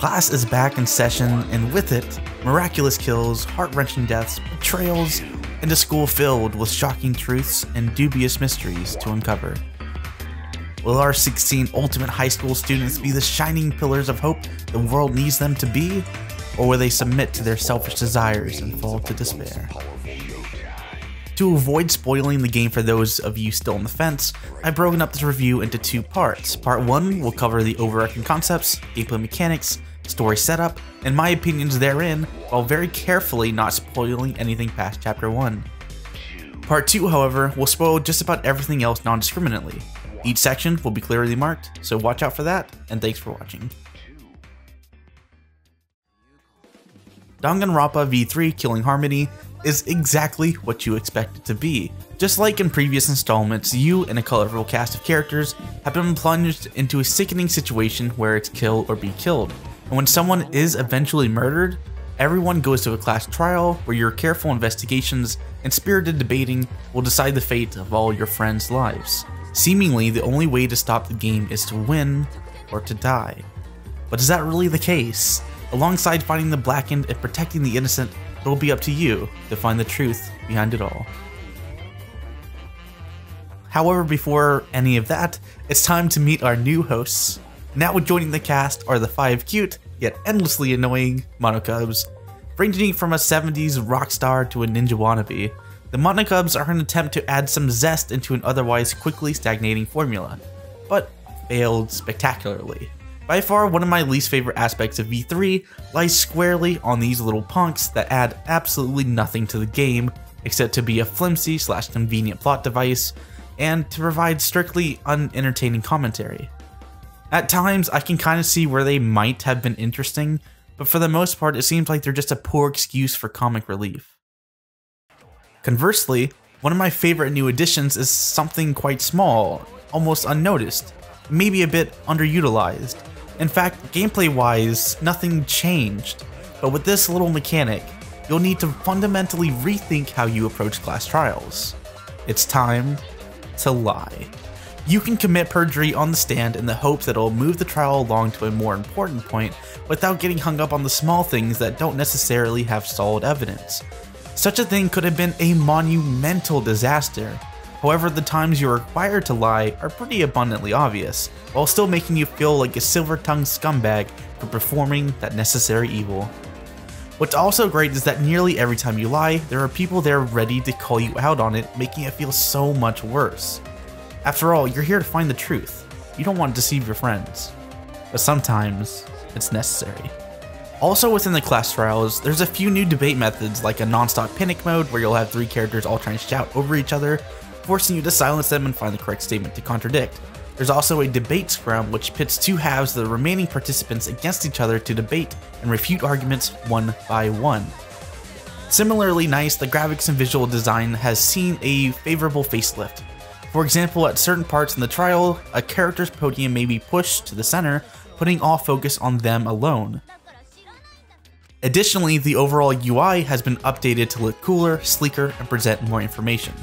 Class is back in session, and with it, miraculous kills, heart wrenching deaths, betrayals, and a school filled with shocking truths and dubious mysteries to uncover. Will our 16 ultimate high school students be the shining pillars of hope the world needs them to be? Or will they submit to their selfish desires and fall to despair? To avoid spoiling the game for those of you still on the fence, I've broken up this review into two parts. Part 1 will cover the overarching concepts, gameplay mechanics, story setup, and my opinions therein, while very carefully not spoiling anything past Chapter 1. Part 2, however, will spoil just about everything else non-discriminately. Each section will be clearly marked, so watch out for that, and thanks for watching. Danganronpa V3 Killing Harmony is exactly what you expect it to be. Just like in previous installments, you and a colorful cast of characters have been plunged into a sickening situation where it's kill or be killed. And when someone is eventually murdered, everyone goes to a class trial where your careful investigations and spirited debating will decide the fate of all your friends' lives. Seemingly, the only way to stop the game is to win or to die. But is that really the case? Alongside finding the blackened and protecting the innocent, it will be up to you to find the truth behind it all. However, before any of that, it's time to meet our new hosts. Now joining the cast are the five cute, yet endlessly annoying Monokubs, ranging from a 70s rock star to a ninja wannabe. The Monokubs are an attempt to add some zest into an otherwise quickly stagnating formula, but failed spectacularly. By far, one of my least favorite aspects of V3 lies squarely on these little punks that add absolutely nothing to the game, except to be a flimsy slash convenient plot device, and to provide strictly unentertaining commentary. At times, I can kind of see where they might have been interesting, but for the most part, it seems like they're just a poor excuse for comic relief. Conversely, one of my favorite new additions is something quite small, almost unnoticed, maybe a bit underutilized. In fact, gameplay-wise, nothing changed, but with this little mechanic, you'll need to fundamentally rethink how you approach class trials. It's time to lie. You can commit perjury on the stand in the hope that it'll move the trial along to a more important point without getting hung up on the small things that don't necessarily have solid evidence. Such a thing could have been a monumental disaster. However, the times you're required to lie are pretty abundantly obvious, while still making you feel like a silver-tongued scumbag for performing that necessary evil. What's also great is that nearly every time you lie, there are people there ready to call you out on it, making it feel so much worse. After all, you're here to find the truth. You don't want to deceive your friends. But sometimes, it's necessary. Also within the class trials, there's a few new debate methods like a non-stop panic mode where you'll have three characters all trying to shout over each other, forcing you to silence them and find the correct statement to contradict. There's also a debate scrum which pits two halves of the remaining participants against each other to debate and refute arguments one by one. Similarly nice, the graphics and visual design has seen a favorable facelift. For example, at certain parts in the trial, a character's podium may be pushed to the center, putting all focus on them alone. Additionally, the overall UI has been updated to look cooler, sleeker, and present more information.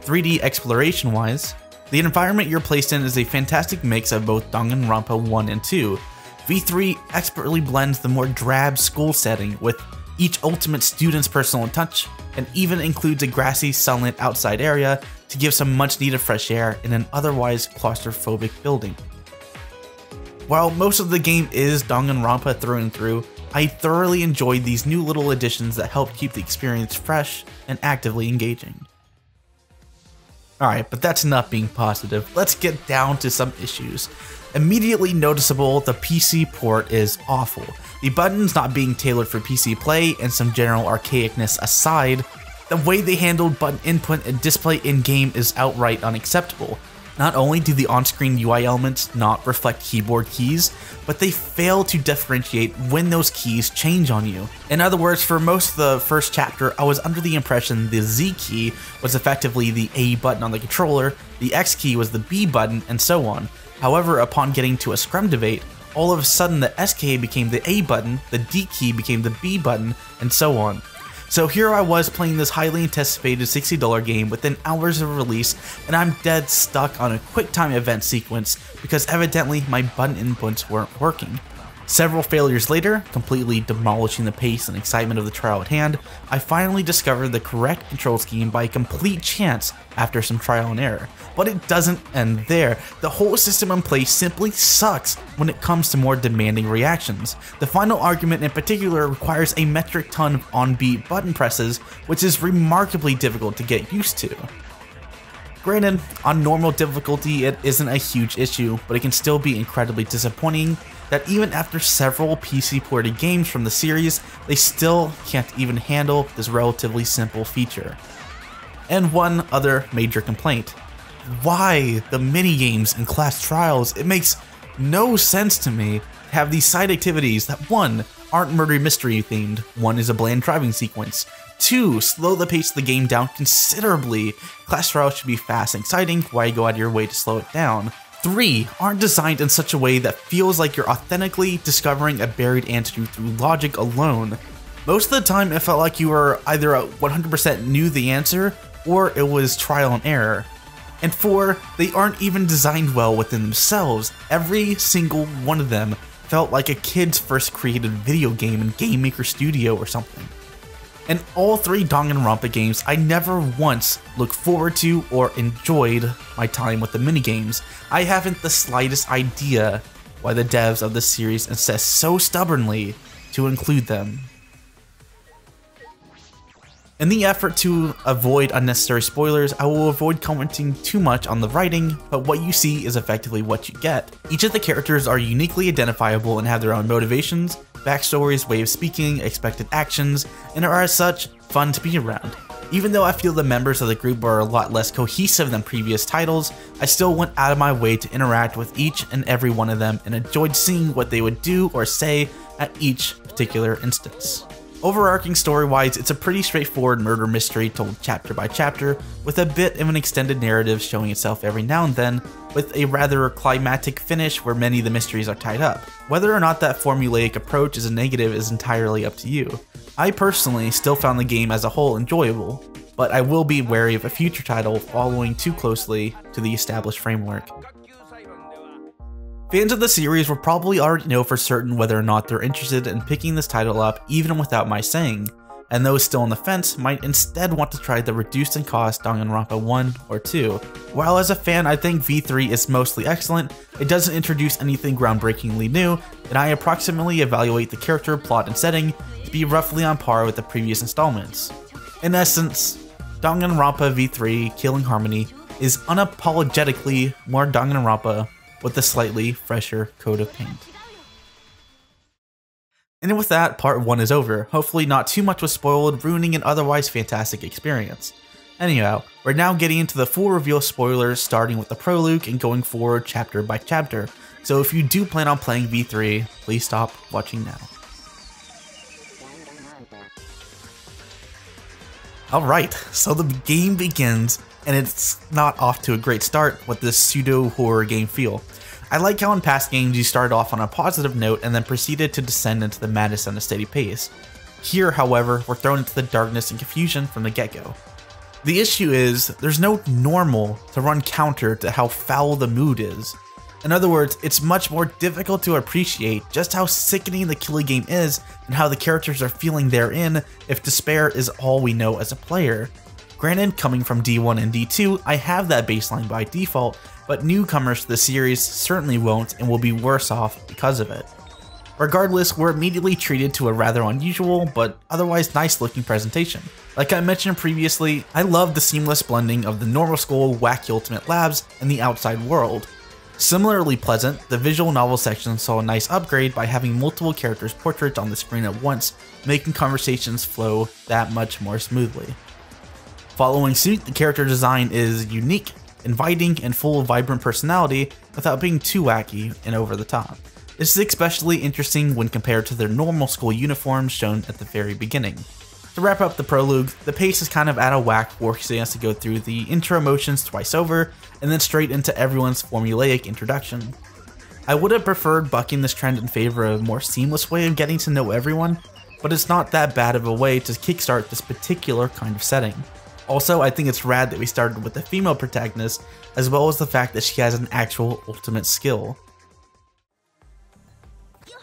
3D exploration wise, the environment you're placed in is a fantastic mix of both Danganronpa 1 and 2. V3 expertly blends the more drab school setting with each ultimate student's personal touch, and even includes a grassy, sunlit outside area to give some much needed fresh air in an otherwise claustrophobic building. While most of the game is Danganronpa through and through, I thoroughly enjoyed these new little additions that help keep the experience fresh and actively engaging. Alright, but that's not being positive. Let's get down to some issues. Immediately noticeable, the PC port is awful. The buttons not being tailored for PC play and some general archaicness aside, the way they handled button input and display in-game is outright unacceptable. Not only do the on-screen UI elements not reflect keyboard keys, but they fail to differentiate when those keys change on you. In other words, for most of the first chapter, I was under the impression the Z key was effectively the A button on the controller, the X key was the B button, and so on. However, upon getting to a scrum debate, all of a sudden the S key became the A button, the D key became the B button, and so on. So here I was playing this highly anticipated $60 game within hours of release, and I'm dead stuck on a QuickTime event sequence because evidently my button inputs weren't working. Several failures later, completely demolishing the pace and excitement of the trial at hand, I finally discovered the correct control scheme by complete chance after some trial and error. But it doesn't end there. The whole system in place simply sucks when it comes to more demanding reactions. The final argument in particular requires a metric ton of on-beat button presses, which is remarkably difficult to get used to. Granted, on normal difficulty it isn't a huge issue, but it can still be incredibly disappointing that even after several PC ported games from the series, they still can't even handle this relatively simple feature. And one other major complaint. Why the minigames and class trials? It makes no sense to me to have these side activities that one, aren't murder mystery themed, one is a bland driving sequence, two, slow the pace of the game down considerably, class trials should be fast and exciting, why go out of your way to slow it down, 3 aren't designed in such a way that feels like you're authentically discovering a buried antidote through logic alone. Most of the time, it felt like you were either 100% knew the answer or it was trial and error. And 4, they aren't even designed well within themselves. Every single one of them felt like a kid's first created video game in Game Maker Studio or something. In all three Danganronpa games, I never once looked forward to or enjoyed my time with the minigames. I haven't the slightest idea why the devs of the series insist so stubbornly to include them. In the effort to avoid unnecessary spoilers, I will avoid commenting too much on the writing, but what you see is effectively what you get. Each of the characters are uniquely identifiable and have their own motivations, backstories, way of speaking, expected actions, and are as such fun to be around. Even though I feel the members of the group are a lot less cohesive than previous titles, I still went out of my way to interact with each and every one of them and enjoyed seeing what they would do or say at each particular instance. Overarching story-wise, it's a pretty straightforward murder mystery told chapter by chapter, with a bit of an extended narrative showing itself every now and then, with a rather climatic finish where many of the mysteries are tied up. Whether or not that formulaic approach is a negative is entirely up to you. I personally still found the game as a whole enjoyable, but I will be wary of a future title following too closely to the established framework. Fans of the series will probably already know for certain whether or not they're interested in picking this title up even without my saying, and those still on the fence might instead want to try the reduced in cost Danganronpa 1 or 2. While as a fan I think V3 is mostly excellent, it doesn't introduce anything groundbreakingly new, and I approximately evaluate the character, plot, and setting to be roughly on par with the previous installments. In essence, Danganronpa V3 Killing Harmony is unapologetically more Danganronpa with a slightly fresher coat of paint. And with that, part 1 is over. Hopefully not too much was spoiled, ruining an otherwise fantastic experience. Anyhow, we're now getting into the full reveal spoilers starting with the prologue and going forward chapter by chapter, so if you do plan on playing V3, please stop watching now. Alright, so the game begins and it's not off to a great start with this pseudo horror game feel. I like how in past games you started off on a positive note and then proceeded to descend into the madness at a steady pace. Here, however, we're thrown into the darkness and confusion from the get-go. The issue is, there's no normal to run counter to how foul the mood is. In other words, it's much more difficult to appreciate just how sickening the killing game is and how the characters are feeling therein if despair is all we know as a player. Granted, coming from D1 and D2, I have that baseline by default, but newcomers to the series certainly won't and will be worse off because of it. Regardless, we're immediately treated to a rather unusual, but otherwise nice looking presentation. Like I mentioned previously, I love the seamless blending of the normal school wacky ultimate labs and the outside world. Similarly pleasant, the visual novel section saw a nice upgrade by having multiple characters' portraits on the screen at once, making conversations flow that much more smoothly. Following suit, the character design is unique, inviting, and full of vibrant personality without being too wacky and over the top. This is especially interesting when compared to their normal school uniforms shown at the very beginning. To wrap up the prologue, the pace is kind of out of whack forcing us to go through the intro motions twice over, and then straight into everyone's formulaic introduction. I would have preferred bucking this trend in favor of a more seamless way of getting to know everyone, but it's not that bad of a way to kickstart this particular kind of setting. Also, I think it's rad that we started with a female protagonist, as well as the fact that she has an actual ultimate skill.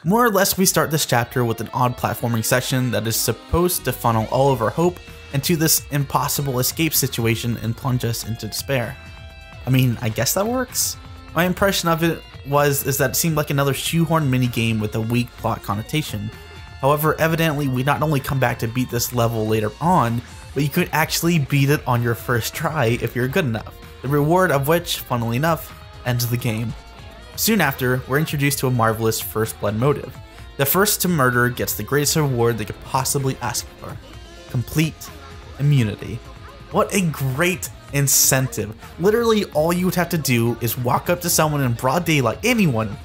More or less, we start this chapter with an odd platforming section that is supposed to funnel all of our hope into this impossible escape situation and plunge us into despair. I mean, I guess that works? My impression of it was is that it seemed like another shoehorn minigame with a weak plot connotation. However, evidently we not only come back to beat this level later on, but you could actually beat it on your first try if you're good enough, the reward of which, funnily enough, ends the game. Soon after, we're introduced to a marvelous first blood motive. The first to murder gets the greatest reward they could possibly ask for. Complete immunity. What a great incentive. Literally all you would have to do is walk up to someone in broad daylight, anyone,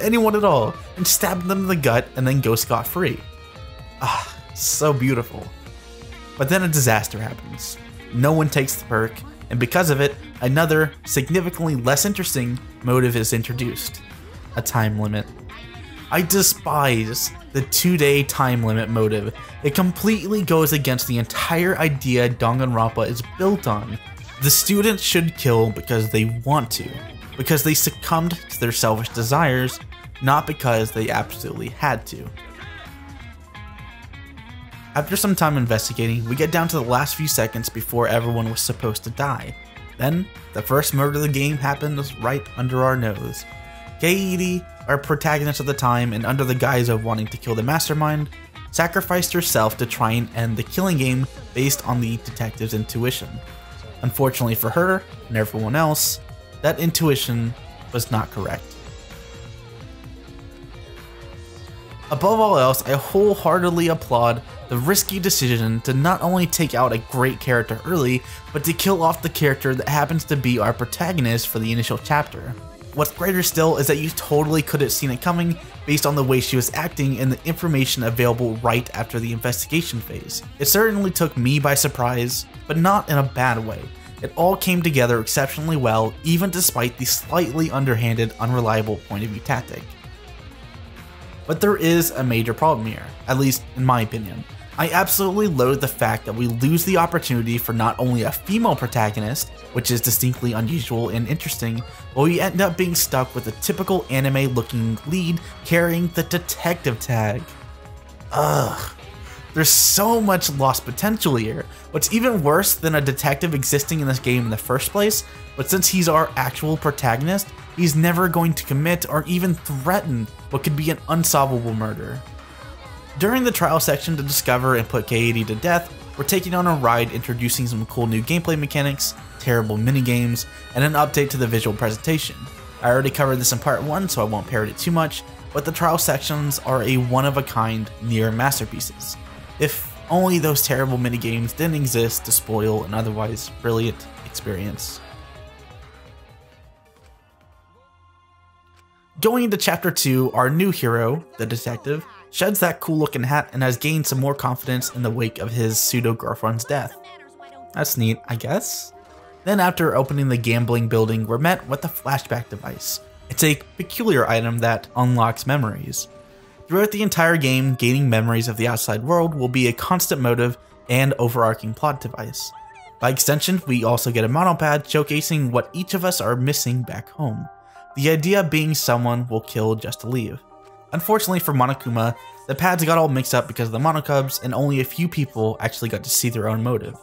anyone at all, and stab them in the gut and then go scot-free. Ah, so beautiful. But then a disaster happens. No one takes the perk, and because of it, another, significantly less interesting motive is introduced. A time limit. I despise the two-day time limit motive. It completely goes against the entire idea Danganronpa is built on. The students should kill because they want to, because they succumbed to their selfish desires, not because they absolutely had to. After some time investigating, we get down to the last few seconds before everyone was supposed to die. Then, the first murder of the game happens right under our nose. Kaede, our protagonist at the time, and under the guise of wanting to kill the mastermind, sacrificed herself to try and end the killing game based on the detective's intuition. Unfortunately for her and everyone else, that intuition was not correct. Above all else, I wholeheartedly applaud the risky decision to not only take out a great character early, but to kill off the character that happens to be our protagonist for the initial chapter. What's greater still is that you totally could have seen it coming based on the way she was acting and the information available right after the investigation phase. It certainly took me by surprise, but not in a bad way. It all came together exceptionally well, even despite the slightly underhanded, unreliable point of view tactic. But there is a major problem here, at least in my opinion. I absolutely loathe the fact that we lose the opportunity for not only a female protagonist, which is distinctly unusual and interesting, but we end up being stuck with a typical anime looking lead carrying the detective tag. Ugh. There's so much lost potential here. What's even worse than a detective existing in this game in the first place, but since he's our actual protagonist, he's never going to commit or even threaten what could be an unsolvable murder. During the trial section to discover and put Kaede to death, we're taking on a ride introducing some cool new gameplay mechanics, terrible minigames, and an update to the visual presentation. I already covered this in part 1 so I won't parrot it too much, but the trial sections are a one-of-a-kind near masterpieces. If only those terrible minigames didn't exist to spoil an otherwise brilliant experience. Going into chapter 2, our new hero, the detective, sheds that cool looking hat and has gained some more confidence in the wake of his pseudo girlfriend's death. That's neat, I guess. Then after opening the gambling building, we're met with a flashback device. It's a peculiar item that unlocks memories. Throughout the entire game, gaining memories of the outside world will be a constant motive and overarching plot device. By extension, we also get a monopad showcasing what each of us are missing back home. The idea being someone will kill just to leave. Unfortunately for Monokuma, the pads got all mixed up because of the Monokubs and only a few people actually got to see their own motive.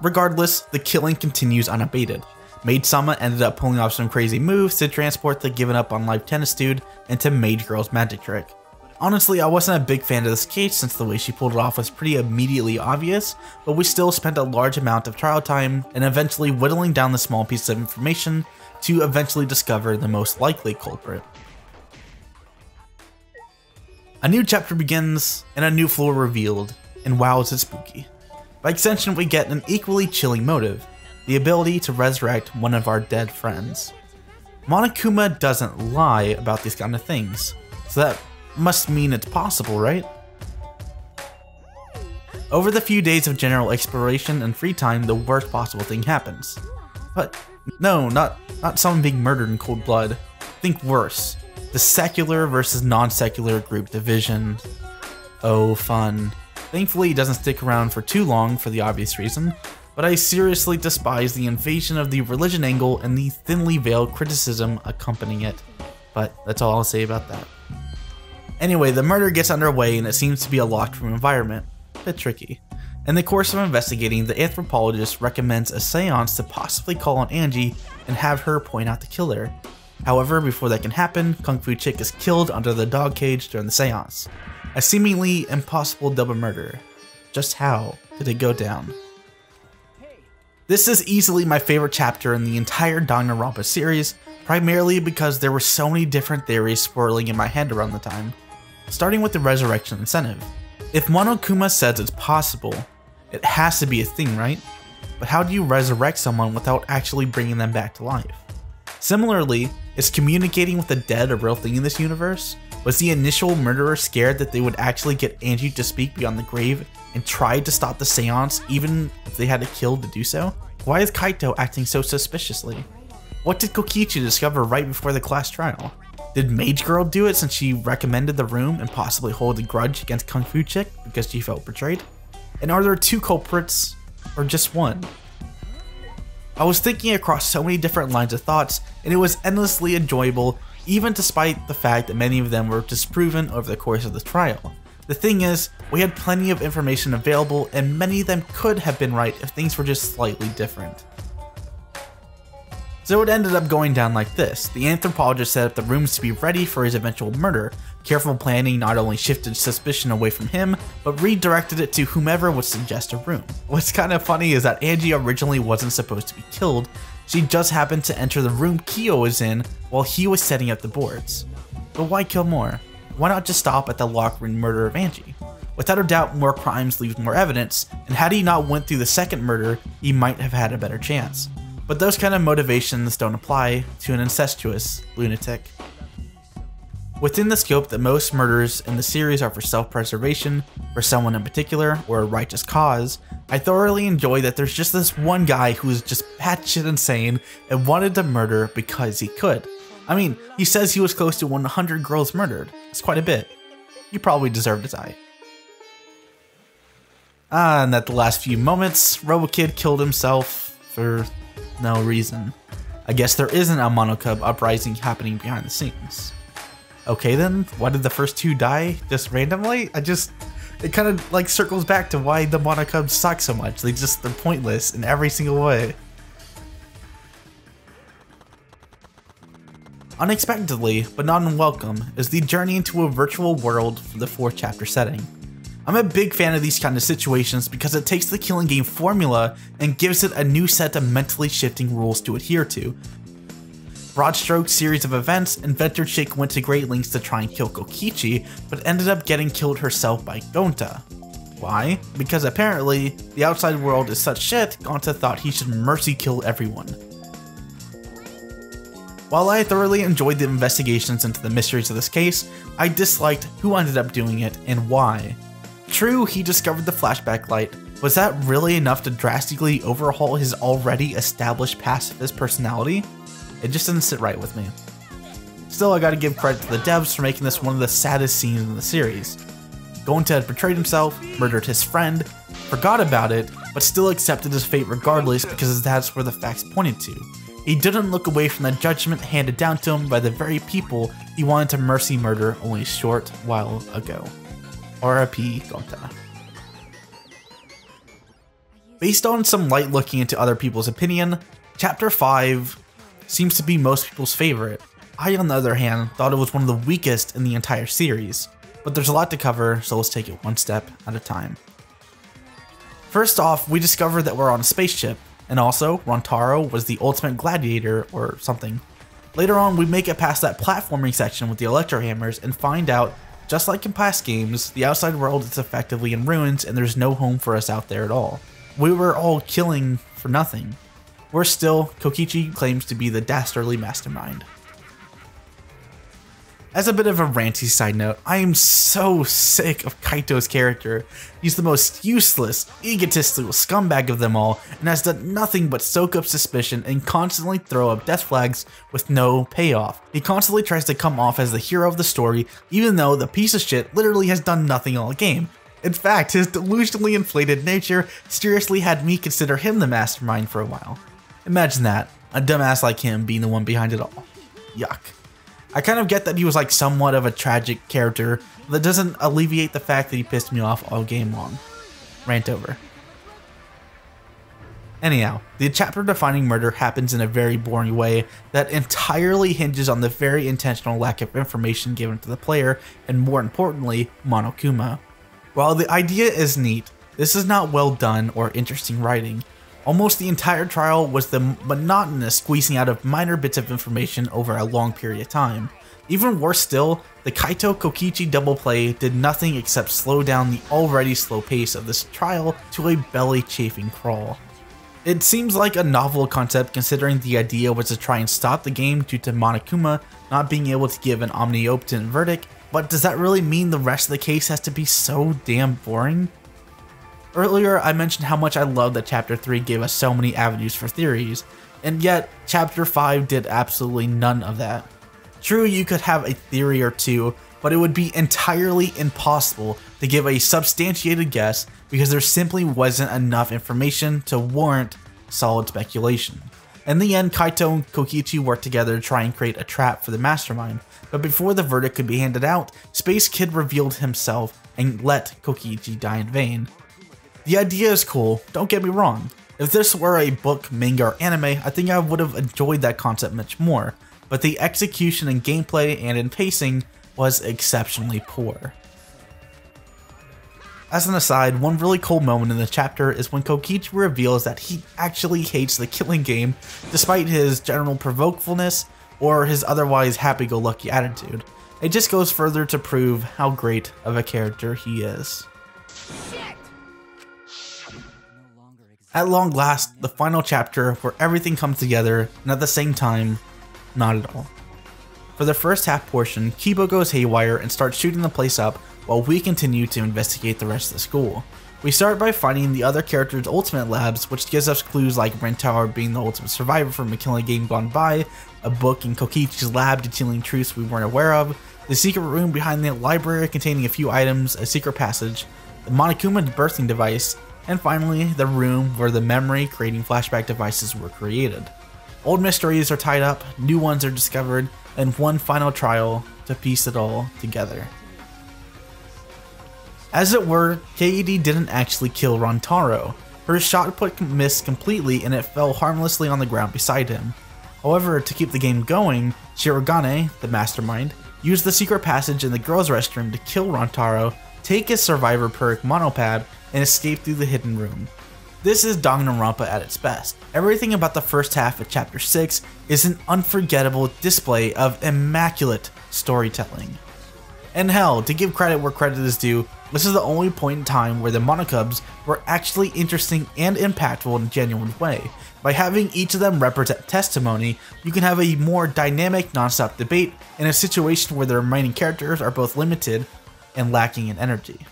Regardless, the killing continues unabated. Maid Sama ended up pulling off some crazy moves to transport the given up on life tennis dude into Mage Girl's magic trick. Honestly, I wasn't a big fan of this case since the way she pulled it off was pretty immediately obvious, but we still spent a large amount of trial time and eventually whittling down the small pieces of information to eventually discover the most likely culprit. A new chapter begins, and a new floor revealed, and wow is it spooky. By extension, we get an equally chilling motive, the ability to resurrect one of our dead friends. Monokuma doesn't lie about these kind of things, so that must mean it's possible, right? Over the few days of general exploration and free time, the worst possible thing happens. But no, not, not someone being murdered in cold blood. Think worse the secular versus non-secular group division. Oh, fun. Thankfully, it doesn't stick around for too long for the obvious reason, but I seriously despise the invasion of the religion angle and the thinly veiled criticism accompanying it. But that's all I'll say about that. Anyway, the murder gets underway and it seems to be a locked room environment. A Bit tricky. In the course of investigating, the anthropologist recommends a seance to possibly call on Angie and have her point out the killer. However, before that can happen, Kung Fu Chick is killed under the dog cage during the seance. A seemingly impossible double murder. Just how did it go down? This is easily my favorite chapter in the entire Danganronpa series, primarily because there were so many different theories swirling in my head around the time. Starting with the resurrection incentive. If Monokuma says it's possible, it has to be a thing, right? But how do you resurrect someone without actually bringing them back to life? Similarly, is communicating with the dead a real thing in this universe? Was the initial murderer scared that they would actually get Angie to speak beyond the grave and tried to stop the seance even if they had to kill to do so? Why is Kaito acting so suspiciously? What did Kokichi discover right before the class trial? Did Mage Girl do it since she recommended the room and possibly hold a grudge against Kung Fu Chick because she felt betrayed? And are there two culprits or just one? I was thinking across so many different lines of thoughts and it was endlessly enjoyable even despite the fact that many of them were disproven over the course of the trial. The thing is, we had plenty of information available and many of them could have been right if things were just slightly different. So it ended up going down like this. The anthropologist set up the rooms to be ready for his eventual murder. Careful planning not only shifted suspicion away from him, but redirected it to whomever would suggest a room. What's kind of funny is that Angie originally wasn't supposed to be killed, she just happened to enter the room Kiyo was in while he was setting up the boards. But why kill more? why not just stop at the locker room murder of Angie? Without a doubt, more crimes leave more evidence, and had he not went through the second murder, he might have had a better chance. But those kind of motivations don't apply to an incestuous lunatic. Within the scope that most murders in the series are for self-preservation, for someone in particular, or a righteous cause, I thoroughly enjoy that there's just this one guy who is just batshit insane and wanted to murder because he could. I mean, he says he was close to 100 girls murdered. It's quite a bit. You probably deserve to die. Ah, and at the last few moments, RoboKid killed himself for no reason. I guess there isn't a Monokub uprising happening behind the scenes. Okay then, why did the first two die just randomly? I just, it kind of like circles back to why the Monokubs suck so much. They just, they're pointless in every single way. Unexpectedly, but not unwelcome, is the journey into a virtual world for the 4th chapter setting. I'm a big fan of these kind of situations because it takes the killing game formula and gives it a new set of mentally shifting rules to adhere to. Broad stroke series of events, Inventor Chick went to great lengths to try and kill Kokichi, but ended up getting killed herself by Gonta. Why? Because apparently, the outside world is such shit, Gonta thought he should mercy kill everyone. While I thoroughly enjoyed the investigations into the mysteries of this case, I disliked who ended up doing it and why. True, he discovered the flashback light. Was that really enough to drastically overhaul his already established pacifist personality? It just didn't sit right with me. Still, I gotta give credit to the devs for making this one of the saddest scenes in the series. Gonta had betrayed himself, murdered his friend, forgot about it, but still accepted his fate regardless because that's where the facts pointed to. He didn't look away from the judgment handed down to him by the very people he wanted to mercy murder only a short while ago. R.I.P. Gonta. Based on some light looking into other people's opinion, Chapter 5 seems to be most people's favorite. I, on the other hand, thought it was one of the weakest in the entire series, but there's a lot to cover, so let's take it one step at a time. First off, we discover that we're on a spaceship, and also, Rantaro was the ultimate gladiator or something. Later on, we make it past that platforming section with the Electro Hammers and find out, just like in past games, the outside world is effectively in ruins and there's no home for us out there at all. We were all killing for nothing. Worse still, Kokichi claims to be the dastardly mastermind. As a bit of a ranty side note, I am so sick of Kaito's character. He's the most useless, egotistical scumbag of them all, and has done nothing but soak up suspicion and constantly throw up death flags with no payoff. He constantly tries to come off as the hero of the story, even though the piece of shit literally has done nothing all game. In fact, his delusionally inflated nature seriously had me consider him the mastermind for a while. Imagine that, a dumbass like him being the one behind it all. Yuck. I kind of get that he was like somewhat of a tragic character, but that doesn't alleviate the fact that he pissed me off all game long. Rant over. Anyhow, the chapter defining murder happens in a very boring way that entirely hinges on the very intentional lack of information given to the player, and more importantly, Monokuma. While the idea is neat, this is not well done or interesting writing. Almost the entire trial was the monotonous squeezing out of minor bits of information over a long period of time. Even worse still, the Kaito Kokichi double play did nothing except slow down the already slow pace of this trial to a belly chafing crawl. It seems like a novel concept considering the idea was to try and stop the game due to Monokuma not being able to give an omnipotent verdict, but does that really mean the rest of the case has to be so damn boring? Earlier, I mentioned how much I love that Chapter 3 gave us so many avenues for theories, and yet Chapter 5 did absolutely none of that. True, you could have a theory or two, but it would be entirely impossible to give a substantiated guess because there simply wasn't enough information to warrant solid speculation. In the end, Kaito and Kokichi worked together to try and create a trap for the mastermind, but before the verdict could be handed out, Space Kid revealed himself and let Kokichi die in vain. The idea is cool, don't get me wrong. If this were a book, manga, or anime, I think I would have enjoyed that concept much more, but the execution in gameplay and in pacing was exceptionally poor. As an aside, one really cool moment in the chapter is when Kokichi reveals that he actually hates the killing game despite his general provokefulness or his otherwise happy-go-lucky attitude. It just goes further to prove how great of a character he is. At long last, the final chapter where everything comes together and at the same time, not at all. For the first half portion, Kibo goes haywire and starts shooting the place up while we continue to investigate the rest of the school. We start by finding the other characters' ultimate labs, which gives us clues like Rantaro being the ultimate survivor from a killing game gone by, a book in Kokichi's lab detailing truths we weren't aware of, the secret room behind the library containing a few items, a secret passage, the Monokuma birthing device, and finally, the room where the memory creating flashback devices were created. Old mysteries are tied up, new ones are discovered, and one final trial to piece it all together. As it were, Kaede didn't actually kill Rantaro. Her shot put missed completely and it fell harmlessly on the ground beside him. However, to keep the game going, Shirogane, the mastermind, used the secret passage in the girls' restroom to kill Rantaro, take his survivor perk Monopad, and escape through the hidden room. This is Danganronpa at its best. Everything about the first half of Chapter 6 is an unforgettable display of immaculate storytelling. And hell, to give credit where credit is due, this is the only point in time where the Monokubs were actually interesting and impactful in a genuine way. By having each of them represent testimony, you can have a more dynamic, non-stop debate in a situation where the remaining characters are both limited and lacking in energy.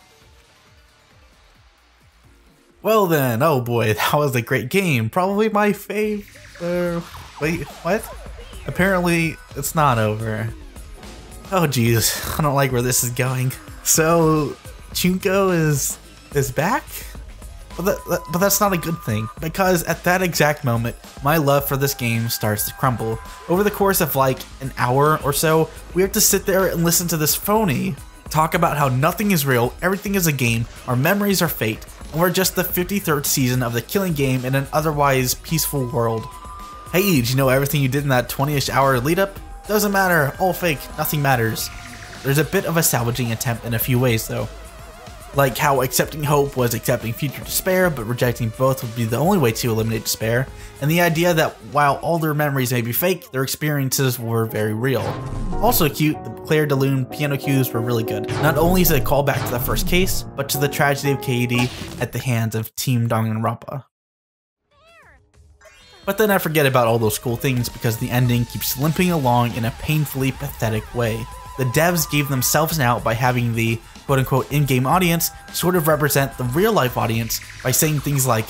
Well then, oh boy, that was a great game. Probably my fave. Uh, wait, what? Apparently, it's not over. Oh jeez, I don't like where this is going. So, Junko is is back? But, that, but that's not a good thing, because at that exact moment, my love for this game starts to crumble. Over the course of like an hour or so, we have to sit there and listen to this phony talk about how nothing is real, everything is a game, our memories are fate, and we're just the 53rd season of the killing game in an otherwise peaceful world. Hey, did you know everything you did in that 20-ish hour lead up? Doesn't matter, all fake, nothing matters. There's a bit of a salvaging attempt in a few ways though. Like how accepting hope was accepting future despair, but rejecting both would be the only way to eliminate despair, and the idea that while all their memories may be fake, their experiences were very real. Also cute, the Clair de Lune piano cues were really good. Not only is it a callback to the first case, but to the tragedy of Kaede at the hands of Team Danganronpa. But then I forget about all those cool things because the ending keeps limping along in a painfully pathetic way. The devs gave themselves an out by having the quote unquote in game audience sort of represent the real life audience by saying things like,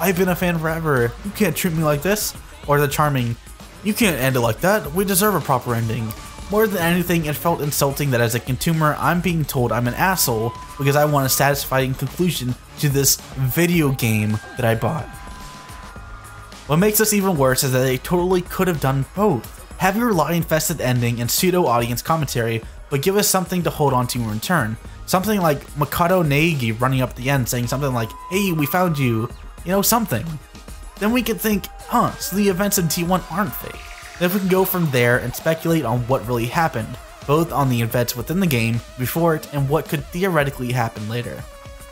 I've been a fan forever, you can't treat me like this, or the charming, you can't end it like that, we deserve a proper ending. More than anything, it felt insulting that as a consumer, I'm being told I'm an asshole because I want a satisfying conclusion to this video game that I bought. What makes this even worse is that they totally could have done both. Have your lie-infested ending and pseudo-audience commentary, but give us something to hold on to in return. Something like Makoto Naegi running up the end saying something like, hey, we found you, you know, something. Then we could think, huh, so the events in D1 aren't fake. Then we can go from there and speculate on what really happened, both on the events within the game, before it, and what could theoretically happen later.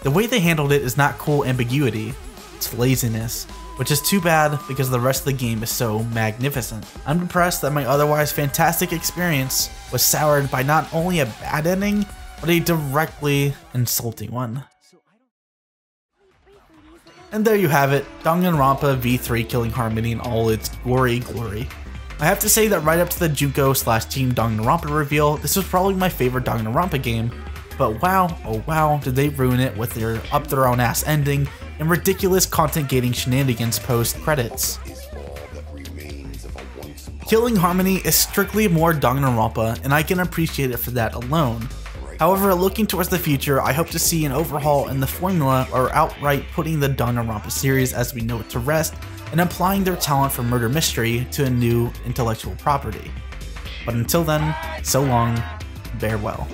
The way they handled it is not cool ambiguity, it's laziness, which is too bad because the rest of the game is so magnificent. I'm depressed that my otherwise fantastic experience was soured by not only a bad ending, but a directly insulting one. And there you have it, Danganronpa V3 Killing Harmony in all its gory glory. I have to say that right up to the Junko slash Team Danganronpa reveal, this was probably my favorite Danganronpa game, but wow, oh wow, did they ruin it with their up their own ass ending and ridiculous content gating shenanigans post credits. Killing Harmony is strictly more Danganronpa, and I can appreciate it for that alone. However, looking towards the future, I hope to see an overhaul in the formula or outright putting the Danganronpa series as we know it to rest and applying their talent for murder mystery to a new intellectual property. But until then, so long, farewell.